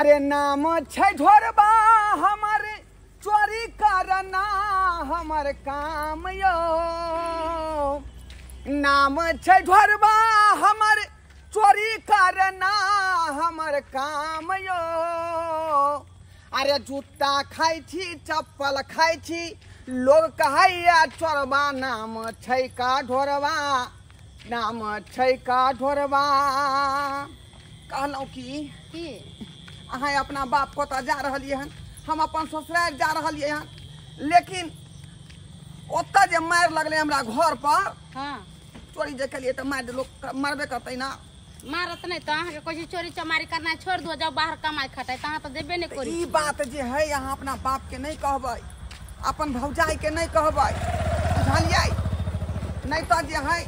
अरे नाम छै ढोरबा हमर चोरी करना हमर काम यो। नाम छै ढोरबा हमर चोरी करना हमर काम यो। अरे जूता खाई छी चप्पल खाइ छी लोग कहैया चोरबा नाम छै का ढोरबा नाम छै का ढोरबा। कहलहुँ की की? अहाँ अपना बाप कतऽ जा रहलियै हन? हम अपन ससुराल जा रहलियै हन। लेकिन ओतऽ जे मारि लगलै हमरा घर पर हाँ। चोरी जे केलिए तऽ मारि लोग मरबे करतै ना? मारत नहीं तो अहाँ के कोई चोरी चमारी करना छोड़ दो जाओ बाहर कमाई खटाई तो तो देबे नहीं करी। ई बात जे है अहाँ अपना बाप के नहीं कहबै अपन भौजाई के नहीं कहबै बुझलियै? नहीं तऽ जे है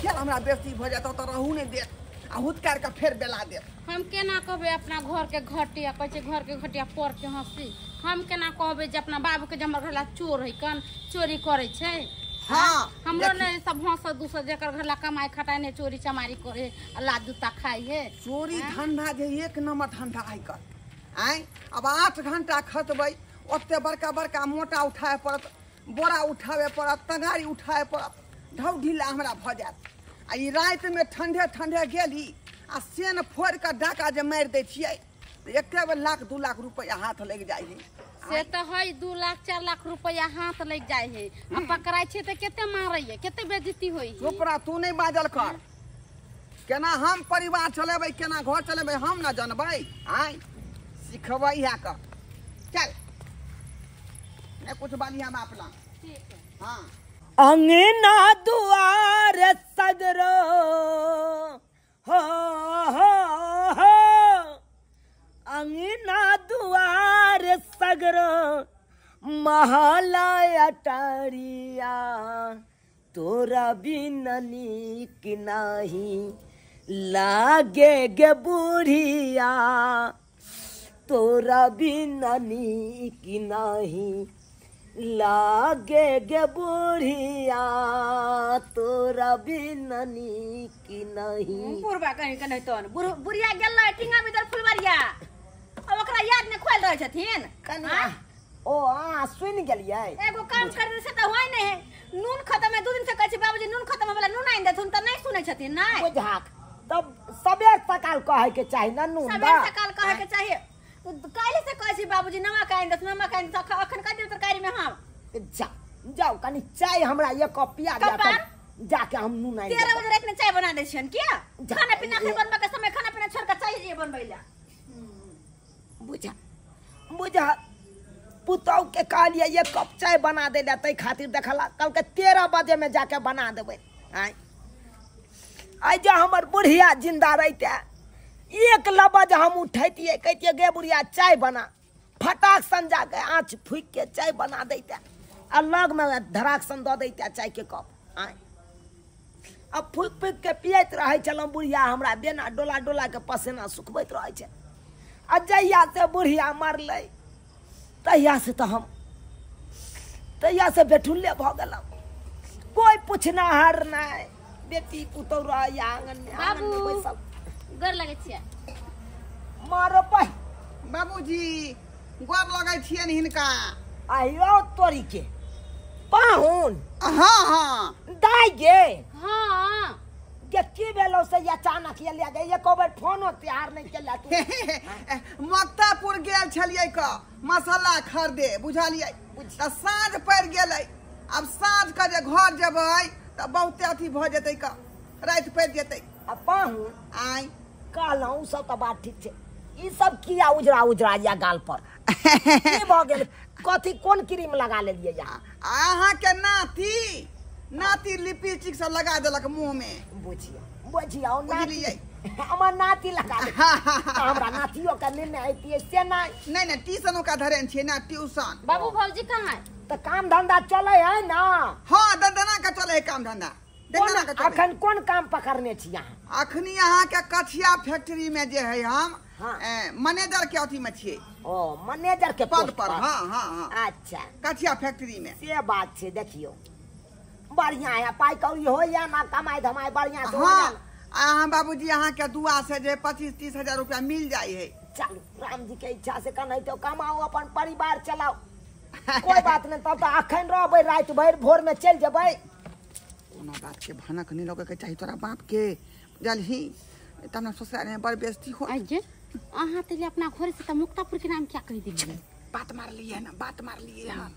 फेर हमरा बेइज्जती भऽ जायत तऽ रहू नहि देत आ हुतकार के फेर बेला देत। हम केना कहबे अपना घर के घटिया कहै छै घर के घटिया पर के हँसी हम केना कहबे जे अपना बाबू के जे हमर घरला चोर है कन चोरी करे छै? हाँ, हमरो देखी। ने सब हंस दूसर जेकर घरला कमाई खटाई ने चोरी चमारी करे लाद जूता खाई है। चोरी धंधा जे एक नंबर धंधा आइ कर आइ? अब आठ घंटा खटबै ओते बड़का बड़का मोटा उठाए पड़त बोरा उठाबे पड़त तगारी उठाए पड़त ढौ ढीला हमरा भऽ जायत। आ ई रातिमे ठंडे ठंडे गेली आ सेन फोड़ कऽ डाका जे मारि दै तऽ एके बेर लाख दू लाख रुपया हाथ लग है से तो है दू लाख चार लाख रुपया हाथ लग जाए है। आ पकड़ाई छै तऽ कते मारै है? कते बेजती होई है? चुपड़ा तू नहि बाजल कर। केना हम परिवार चलेबै केना घर चलेबै हम न जानबै। आइ सिखबै इएह कर चल। नहि कुछ बाली हम अपना ठीक है। हाँ। अंगना दुआर सगरो हो हो हो। अंगना दुआर सगरो महला अटरिया तोरा बिननी कि नाही लागे गे बुढ़िया। तोरा बिननी कि नाही लागे गे बुढ़िया। तोरा बिननी कि नहीं। बुढ़बा कहीं के नहीं बुढ़िया गेल टिंगा भीतर फुलवरिया। ओकरा याद ने खोल रहे छथिन? कनिया? ओ आ सुनि गेलियै। एगो काम कर से तो होय नहीं। है नून खत्म है दू दिन से कहै छी बाबूजी नून खत्म है वाला नून आइन देथुन त नहीं सुनै छथिन बुझाक तब सबेर सकाल कहे के चाही न नून सबेर सकाल कहे के चाहिए काल्हि से कहै छी बाबूजी नमक आइन देथुन नमक आइन देथुन अखन कह दियौ तरकारी में हम। जा जाओ कनी चाय हमरा ये कप पिया दिया जाके हम नून तेरह देबै। बजे रात में चाय बना दे छियन क्या? खाना पीना अखन बनबे के समय खाना पीना छोड़ के चाय जे बनबै ला बुझा। बुझा। पुतौ के कहलिए, ये कप चाय बना दे ला, तै खातिर देखला कल के तेरह बजे में जाके बना आय। आइ जे हमर बुढ़िया ज़िंदा रहिते, एक लबज हम उठैतिए कहतिए गे बुढ़िया, चाय बना। फटाक सन जाके आँच फूक के चाय बना दैते, आ लग में धड़ाक सन दऽ दैते चाय के कप। आय। अब फूक फूक के पियत रहै बुढ़िया, हमरा बेना डोला डोला के पसेना सुखबैत रहै आ जहिया से बुढ़िया मरलै तहिया से तो हम तहिया से बेठुल्ले भऽ गेलहुँ। कोई पुछनाहर नहीं बेटी पुतौह रह आँगन में बाबू। गोर लगे छियै? मारो पै। बाबूजी गोर लगै छियन हिनका। आइयो तोरी के पाहुन। हाँ हाँ। दाई गे हाँ। के की भेलो से ये अचानक ये ले गए एको बेर फोनो तैयार नहीं केला तू। मक्तापुर गेल छलियै क मसाला खरीदे बुझलियै? तऽ साँझ पड़ि गेलै। अब साँझ के जे घर जेबै तऽ बहुते अथी भऽ जेतै क राति पड़ि जेतै। आ पाहुन आइ कहलहुँ सब तो बात ठीक छै। ई सब किया उजरा उजरा या गाल पर? की भऽ गेल? कथी कोन क्रीम लगा लेलियै यहाँ अहाँके नाती? नाती लिपस्टिक सब लगा देलक मुँह में। बुझियौ बुझियौ नाती बुझलियै? हमर नाती लगा दे। हमरा नातियो के लेने अइतियै से नहीं। नहीं नहीं ट्यूशनों का धरेन छियै ना ट्यूशन। बाबू भौजी कहाँ है? तो काम धंधा चले है ना? हाँ दंदना के चले है काम धंधा दंदना के चले अखन कोन काम पकड़ने छी यहाँ अखनी अहाँ के कथिया फैक्ट्री में जे है हम हाँ। मैनेजर के अथी में छियै। ओ मैनेजर के पद पर हाँ हाँ हाँ। अच्छा। कथिया फैक्ट्री में। से बात छै देखियो। बढ़िया है पाई कौड़ी हो या ना कमाई धमाई बढ़िया हो हाँ बाबूजी अहाँ के दुआ से जे पच्चीस तीस हज़ार रुपया मिल जाय है चलू राम जी के इच्छा से कन्है तो कमाओ अपन परिवार चलाओ कोई बात नहीं तब तो अखन रहबै रात भर भोर में चल जेबै। कोनो बात के भनक नहीं लगे के चाही तोरा बाप के बुझलही? तब ना ससुराल में बड़ बेइज्जती हो अजय अहाँ तेले अपना घर से तो मुक्तापुर के नाम क्या कह दिलिए बात मार लिए ना बात मार लिए हम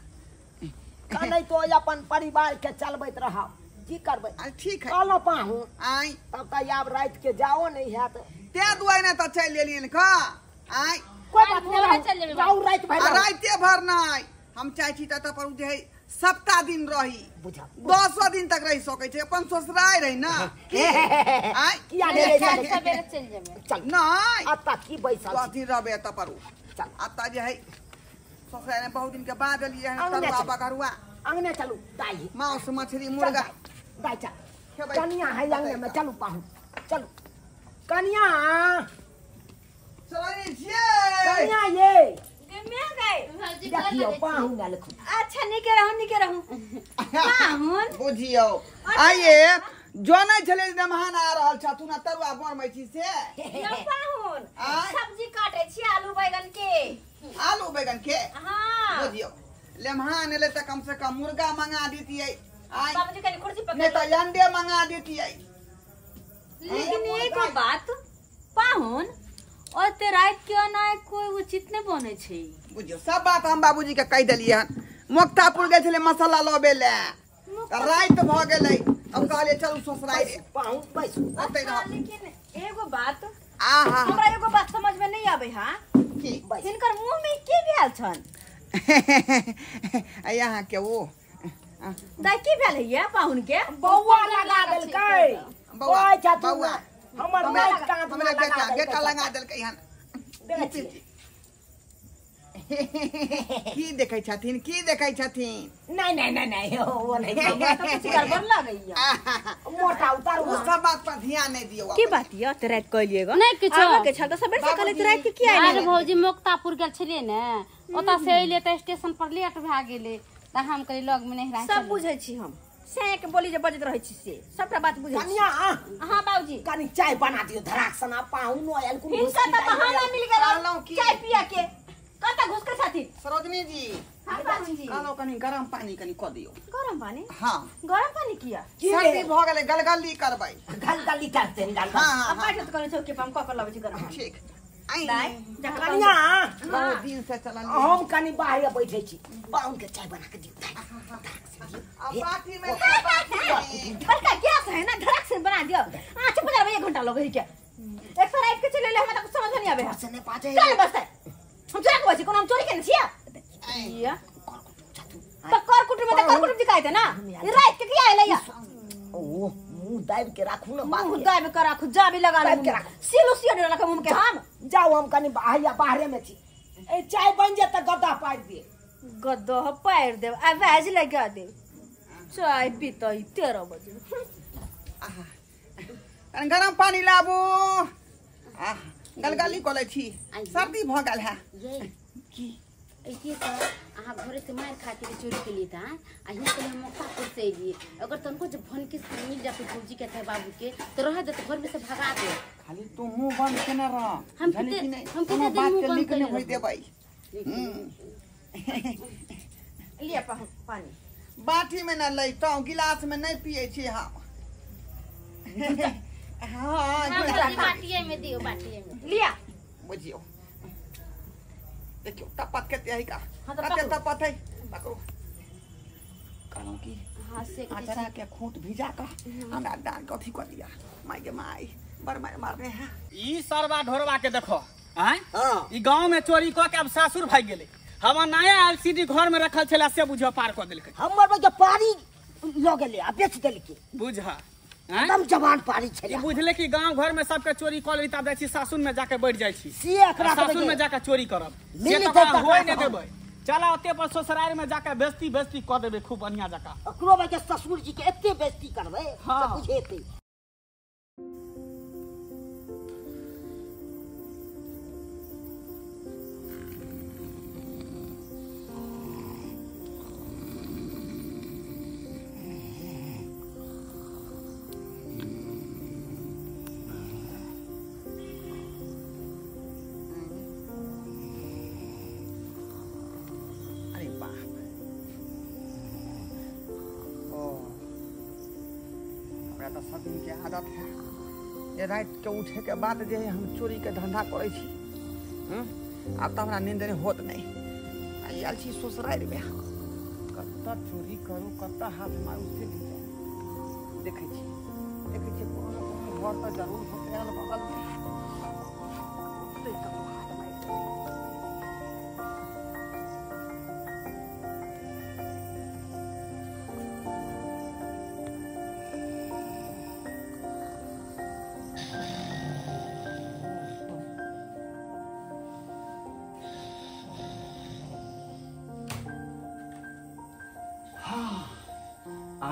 कन्है तो अपन परिवार के चलबैत रहब। की करबै? ठीक है। कहलहुँ पाहू आई तब तो आब रात के जाओ नहीं हैत। ते दुआरे ने तो चल एलियन का आई कोई बात नहीं चल जेबै रहू। जाऊ रात भर रहू। राइते भर नहीं। हम चाहे छी तत पर जे है सप्ताह दिन रही। बुझा दसो दिन तक रही सकै छै अपन ससुराल रही ना। आई किया रह कल चल जेबै। चल। नहीं। अत्ता की बैसल दिन रहबे त पर चल। आता जे है ससुराल में बहुत दिन के बाद एलिए हैं अंगने तरुआ चल। बगरुआ अंगने चलू। दाई। मांस मछली मुर्गा। दाई, चल। कनिया है अंगने में चलू पाहू चलू। कनिया। चलो रे छियै कनिया ये। मैं गए देखियो पाहू न लिखू। अच्छा निके रहूँ निके रहूँ। पाहुन बुझियो। आइए जनै छले मेहमान आ रहल छ तू तरुआ बनबै छी से यो पाहुन सब्ज़ी काटे छी आलू बैगन के। आलू बैगन के? हाँ। बुझियो लेमहान एले त कम से कम मुर्गा मंगा देतियै। आई बाबूजी कनी कुर्सी नहीं पकड़ तो अंडे मंगा देतियै। लेकिन एगो बात पाहुन और ते रात के अनाय कोई उचित नहीं बने छै? बुझियो सब बात हम बाबूजी के कह देलियै हन। मोक्तापुर गेल छलै मसाला लबे ले। राति भ गेलै। अब कहलियै चलू ससुराल रे पाहू बैसू। ओतै हाँ, रह लेकिन एगो बात आहा। हमरा एगो बात समझ में नहीं आवे हा? हिनकर मुँह में के भेल छन? यहाँ के वो दाई की भेल है ये पाहुन के बौआ लगा देलकै। बौआ, बौआ। हमर बेटा बेटा लगा देलकै हन। की देखै छथिन की देखै छथिन? नहीं नहीं नहीं नहीं ओ, वो नहीं तो गड़बड़ लगैया आहा, मोटा उतार उ सब बात पर ध्यान नहीं दियो की बात ये ते रात कहलिएगा नहीं किछो। आगे के छल तो सबेर से कहले ते रात के किया अरे भौजी मुक्तापुर गेल छलिए ने ओतऽ से अइले तऽ स्टेशन पर लेट भए गेलै। तऽ हम कहली लग में नहीं रह सब बुझै छी हम। से के बोली जे बजत रहै छी से सबटा बात बुझै छी। कनिया आ, हाँ बाबूजी। कनी चाय बना दियो धड़ाक सना पाहू नो आयल कुन हिनका त बहाना मिल गेल चाय पिया के कत घुस के छथिन सरोजनी जी। हाँ बाबूजी कनी गरम पानी कनी क दियो। गरम पानी? हाँ। गरम पानी किया? सर्दी भ गेलै गलगली करबै। गल गली करते हैं हाँ अब हाँ। बैठ तो चौकी पर हम क ककर लबै छी गरम ठीक। जा चलल हम कनी बाहर बैठे छी। पाहू के चाय बना के दियो। बाटी में। बड़का गैस है ना धड़क से बना दियो। आ चुप जा एक घंटा लगे के एक सौ रात के चले ले हमरा कुछ समझ नहीं आवे से ने पाटे चल बस। चोरी को छी कोनो हम चोरी के छिया। या तो कर कुटुम तो कर कुटुम दिखाई थे ना ये रात के किया है लैया ओ मुँह दाब के राखू ना बात मुँह के। दाब कर राखू जा भी लगा ले के। सिलो सियो रखा मुँह के हम जाओ हम कनी बाहर बाहरे में छी ए चाय बन जाता गद्दा पार दिए गद्दो पैर दे आवाज़ लगा दे चाय पीता ही तेरह बजे। गरम पानी लाबू आह, गलगली कलै छी सर्दी भ गेल है। की ऐसे तो अहाँ घरे से मार खा के चोरी के लिए था आ यहाँ के लिए हम मुक्तापुर से अलिए अगर तुमको जब फ़ोन के मिल जाते भौजी के थे बाबू के तो रह जाते घर में से भगा दे। खाली तू मुँह बंद केने रह। हम कि नहीं हम किते कोनो दिन बात मुँह के बंद लीक होई। देबै। हम्म। लिया पा- पानी। बाटी में न लैतौ गिलास में नहीं पिए छी हम। हाँ हाँ, गिलास भौजी बाटिए में दियो बाटिए में लिया। बुझियो देखियो टपत के त्याही का हाँ, तो कते है पकड़ो। की? हाँ से आचरा के खूंट भिजा का हमरा के कर दिया। माई के माई बड़ मार मारने हैं। ई सरवा ढोरवा के देखो आय? हाँ। ई गाँव में चोरी क के अब सासुर भाग गेले। हमर नया एलसीडी घर में रखल छला से बुझो पार क देलकै। हमर बजे पानी ल गेले आ बेच देलकै। बुझ एकदम जवान पारी छले बुझले कि गाँव घर में सबके चोरी कॉल लेता दे छी सासुन में जाके बैठ जाई छी। से एकरा सासुन में जाके चोरी करब। से तकरा होय नहि देबै। चला ओते पर ससुराल में जाके बेस्ती बेस्ती क देबे खूब बढ़िया जका। ओकरो के ससुर जी के एते बेस्ती करबे हाँ। से बुझेतै। तो सब दिन के आदत है। ये रात के उठे के बाद जे है हम चोरी के धंधा करे हं? तो हमरा नींद नहीं होत नहीं। आ आयल छी ससुरारि में कत्ता चोरी करू कत हाथ मारू, से देखे देखे घर तो ज़रूर होते अगल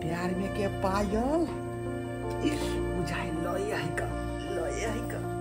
प्यार में के पायल? इस बुझाई लय है का लय है का।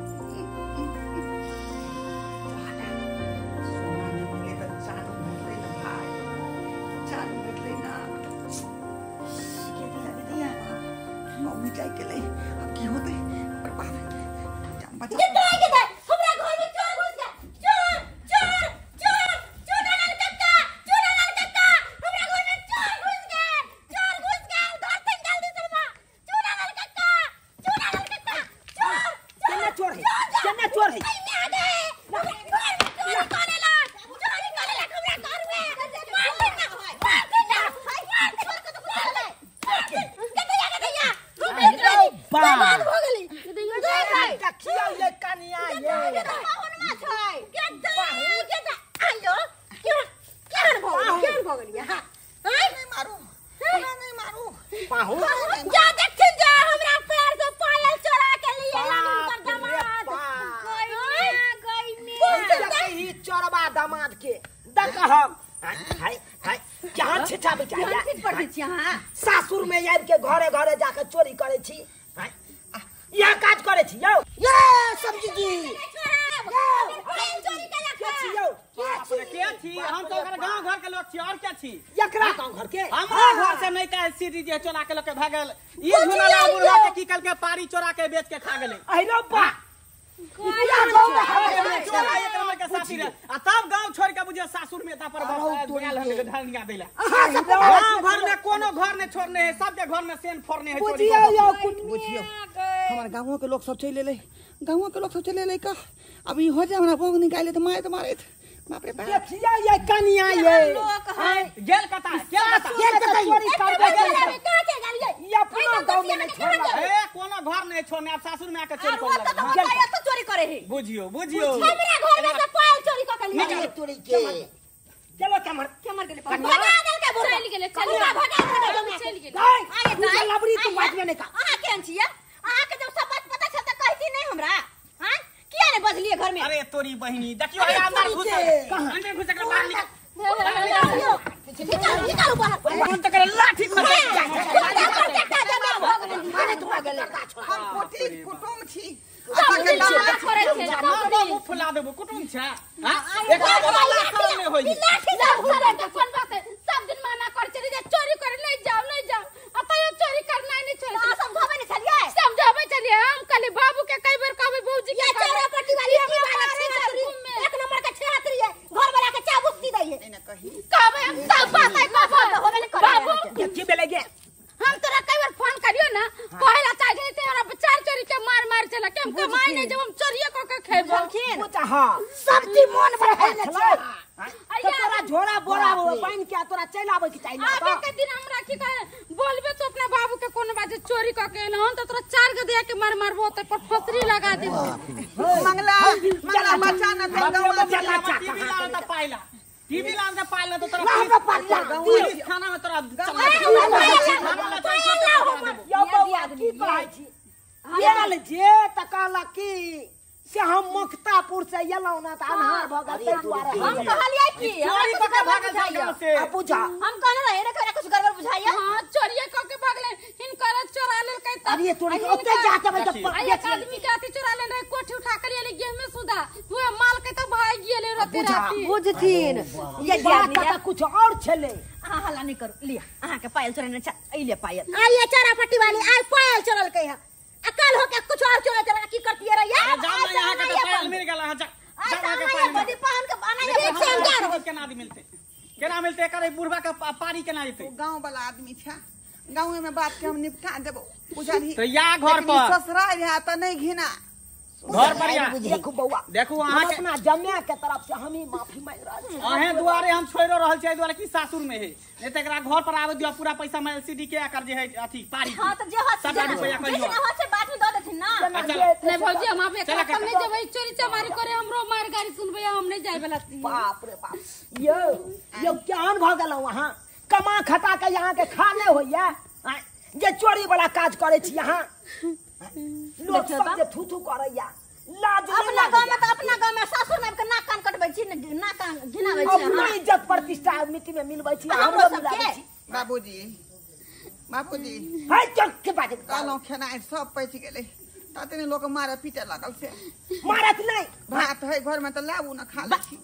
के दक हम हाय हाय जहाँ छिटा बिचाया पढ़ै छी अहाँ? सासुर में आबि के घरे घरे जाके चोरी करे छी। यह काज करे छी यौ। ये सब्ज़ी जी हम तो गाँव घर के लोग छी? और क्या छी? एकरा गाँव घर के हमारा घर से नहीं का सीढ़ी जे चोरा के लोग के भागल ये झुनला बुढ़वा के की कल के पारी चोरा के बेच के खा गेले बा तब गाँव छोड़ के बुझे सासुर में तापर बस गोयल हन के धनिया देला। गाँव घर में कोनो घर ने छोड़ने है सबके घर में सेन फोड़ने है बुझियो यौ बुझियो। हमारे गाँवों के लोग सब चले ले गाँवों के लोग सब चले ले का? अब हो जाए हमरा भोग निकाले तो मारे तो मारे। बाप रे बाप देखियो ये कनिया ये गेल कता गेल कता ये कते चोरी करबे कहाँ के गेलियै ये अपना गाँव में नहीं छोड़ला ए कोनो घर नहीं छोड़ने अब सासुर में आके चोरी कर तो लगे पायल तो चोरी करे है बुझियो बुझियो हमरा घर में से पायल चोरी क के ये चोरी के चलो कमर के मर गेलै भगा देल के बोल चलि गेलै, चलि गेलै। भगा के चलि गेलै। आगे तू दाई लबड़ी तू बात में नहीं का केहन छियै अहाँके जब सब बात पता छल तऽ कहती नहीं हमरा हाँ किया नहीं बजलिए घर में अरे तोरी बहिनी देखियो अरे अंदर घुस अंदर घुस के बाहर निकल निकालू निकालू बाहर हम तो करे लाठी खोल हम कोटी कुटुम छी अपन से दामाद करे छै बाबू फुला देबो कुटुम छै हाँ एक बार लाठी में होई सब घरे के कोन बात है सब दिन मना कर चली जा चोरी करे नहीं जाओ नहीं जाओ अब तो चोरी करना ही नहीं छोड़ समझावे नहीं छलिए समझावे चलिए हम कल बाबू के कई बार कहबे बहूजी ये के चोरा पट्टी वाली की बात है एक नंबर का छेड़ातरी है घर वाला के चाबुक दी दी है नहीं ना कही कहबे हम सब बात है कहबे बाबू देखी बेले गे हम तोरा कई बार फ़ोन करियो ना कहला चाहिए ते हमरा चार चोरी के मार मार चला के हम कमाई नहीं जब हम चोरिए क के खेबो पूछा हाँ सब्ज़ी मन बढ़े न छे अయ్యా, तोरा झोरा बोरा हो पानी के तोरा चल आवे के चाहिए आबे के दिन हमरा की कहे बोलबे तो अपना बाबू के कोनो बात चोरी क के हम तो तोरा चार के दिया के मार मारबो तो पर फसरी लगा देबो मंगला मंगला बच्चा न तो गाँव चला टीवी लाल त पाइला टीवी लाल त पाइला तो तोरा त पाइला। पुलिस थाना में तोरा यो कहै छी गेल जे त कहलक की से हम मुक्तापुर से एलौ ना त अन्हार भ गेल तै दुआरे हम कहलिए कि चोरी क के भागल गाँव से। आ पूछा हम कहने रहे ना कि कुछ गड़बड़ बुझाइए हाँ। चोरिए क के भागले हिनकर चोरा ले के तब। अरे तोरी आ ओते जाके भाई तो आ एक आदमी के अथी चुरा ले रहे कोठी उठा कर ले गेहूँ में सुधा। हुए माल के तो भाग गेले रहते राती बुझथिन। ये बात दिया का कुछ और छले। अहाँ हल्ला नहीं करू। लिया अहाँ के पायल चोरने चा अइले पायल। आइए चारा पट्टी वाली आइ पायल चोरल के यहाँ अकल हो के कुछ और चोरा चोरा की करती है रे आ, जाओ ना यहाँ का तो पायल मिल गया जा आज जाओ यहाँ सामने का ये मिल बदी पहन के बना गया। ये रोज केना आदमी मिलते केना मिलते करे बुढ़वा का पारी केना जेते गाँव वाला आदमी छा गाँव में बात के हम निपटा देबो बुझली तो या घर पर। ससुराल है तो नहीं घिना। घर पर या। देखो बउआ देखू अहाँ के अपना जम्या के तरफ़ से हम ही माफ़ी मांग रहल छी अहे दुआरे हम छोड़ो रहल छै दुआरे की सासुर में है। नहीं तो एकरा घर पर आवे दियो पूरा पैसा में एलसीडी के कर जे है अथी पारी। हाँ तो जे हाथ सबटा रुपया कहियो ना हाथ से बात में दो देथिन ना अच्छा नहीं भौजी हम आप चला एक हम नहीं जबै चोरी चमारी करे हमरो मार गाड़ी सुनबे हम नहीं जाय वाला छी। बाप रे बाप। यो यो केहन भ गेलौ वहाँ कमा खटा के यहाँ के खा ले होइया? जे चोरी वाला काज करे छी यहाँ लोग सब जे थू थू करैया अपना गाँव में तो अपना गाँव में सासुर में के नाक कान कटबै छी नाक कान घिनाबै छी अपना इज़्ज़त प्रतिष्ठा मिट्टी में मिलबै छी हमरो। मिलाबै छी। बाबूजी बाबूजी। है चल के बात कहलहुँ खेनाइ सब पैच गेलै। ततने लोक मारे पीटे लागल से। मारत नहीं। भात है घर में तो लाबू न खा लै छी।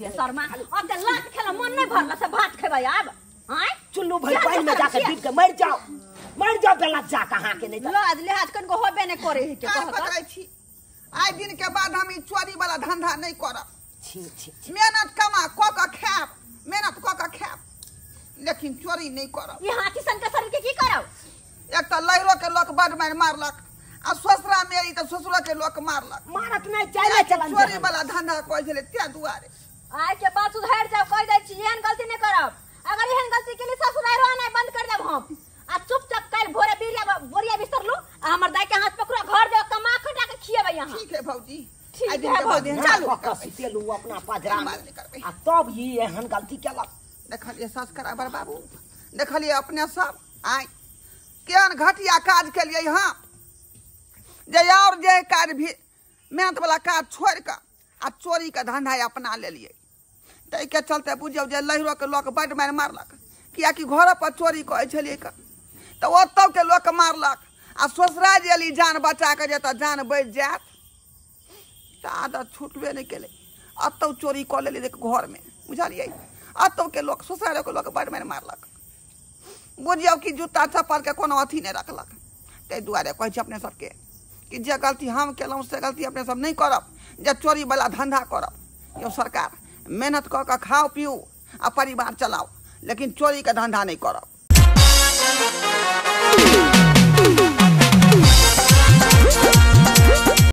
ये शर्मा अब ते लात खेला मन नहीं भरला से भात खेबै आब। हैं चुल्लू भाई पानी में जाके डूब के मर जाओ। मर जाओ बेला जा कहाँ के नहीं तो। लाज लिहाज कनको होबे नहीं करे है के कहत छी। आइ दिन के बाद हम ई चोरी वाला धंधा नहीं करब। छी छी। मेहनत कमा कऽ कऽ खायब मेहनत कऽ कऽ खायब लेकिन चोरी नहीं करब। ये हाथी सन के शरीर के की करब? एक तऽ लहरो के लोक बड मारि मारलक। आ ससुरा मेरी तऽ ससुरो के लोक मारलक। मारत नहीं चले चलन चोरी वाला धंधा करै छलै तें दुआरे। आइ के बाद सुधार जाओ कह दै छी एहन गलती नहीं करब। अगर एहन गलती के लिए ससुर रहना बंद कर देब हम। आ चुपचाप कल भोरे बिरिया बोरिया बिस्तर लू आ हमर दाई के हाथ पकड़ो घर जाओ कमा खटा के खिएबै यहाँ ठीक है भौजी। ठीक है भौजी, चालू कऽ अपना पजरा में। बात आ तब ये एहन गलती केलक। देखलिए सास कराबर बाबू। देखलिए अपने सब। आइ केहन घटिया काज केलिए हाँ जे और जे काज भी। मेहनत वाला काज छोड़ कऽ आ चोरी के धंधा अपना लेलिए ताहि के चलते बुझियौ जे लहरो के लोग बड मारि मारलक। कियाकि घर पर चोरी करै छलिए कऽ के लोक मारलक। आ ससुरा जे एली जान बचा के जेतऽ जान बचि तऽ आदत छूटबे नहि केलै। अतौ चोरी कऽ लेली देख घरमे बुझलियै अतौ के लोक ससुरालो के लोक बड मारि मारलक। बुझियौ कि जूता चप्पल के कोनो अथी नहि रखलक। ताहि दुआरे कहै अपने सबके कि जे गलती हम कल से गलती अपने सब नहीं करब। जे चोरी वाला धंधा करब यौ सरकार मेहनत कऽ कऽ खाओ पियो आ परिवार चलाओ लेकिन चोरी के धंधा नहीं करब।